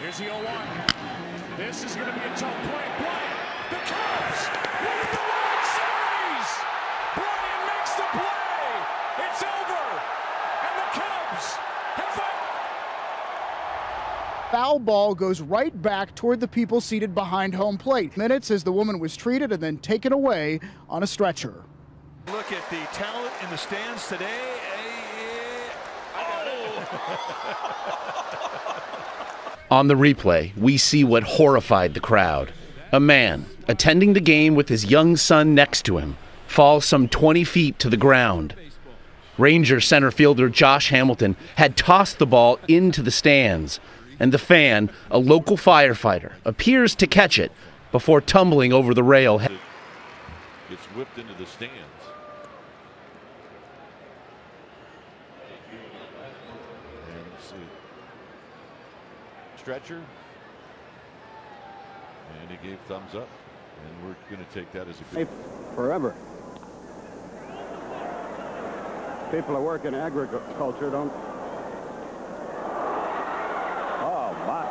Here's the 0 1. This is going to be a tough play. Bryant, the Cubs win the World Series. Bryant makes the play. It's over. And the Cubs have found. Foul ball goes right back toward the people seated behind home plate. Minutes as the woman was treated and then taken away on a stretcher. Look at the talent in the stands today. Oh. On the replay, we see what horrified the crowd. A man, attending the game with his young son next to him, falls some 20 feet to the ground. Ranger center fielder Josh Hamilton had tossed the ball into the stands, and the fan, a local firefighter, appears to catch it before tumbling over the rail. Gets whipped into the stands. And see. Stretcher. And he gave thumbs up. And we're going to take that as a good. forever. People who work in agriculture don't. Oh, my.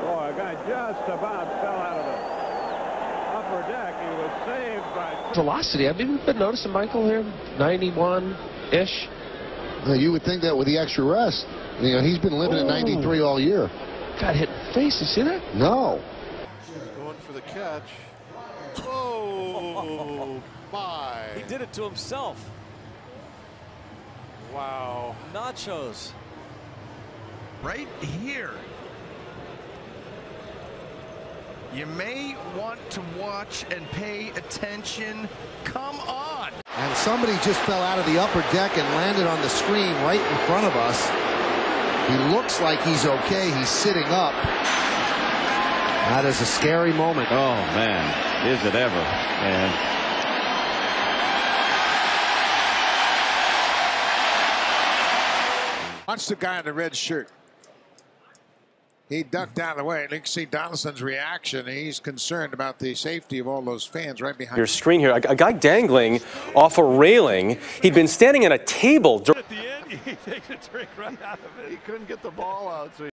Boy, a guy just about fell out of the upper deck. He was saved by. velocity. I've you been noticing Michael here? 91-ish. Now, you would think that with the extra rest. You know, he's been living at 93 all year. Got hit in the face. You see that? No. Going for the catch. Oh, my. He did it to himself. Wow. Nachos. Right here. You may want to watch and pay attention. Come on. And somebody just fell out of the upper deck and landed on the screen right in front of us. He looks like he's okay. He's sitting up. That is a scary moment. Oh, man. Is it ever? And Watch the guy in the red shirt. He ducked out of the way. And you can see Donaldson's reaction. He's concerned about the safety of all those fans right behind Your screen here, a, a guy dangling off a railing. He'd been standing at a table. dur- At the end, he takes a drink right out of it. He couldn't get the ball out, so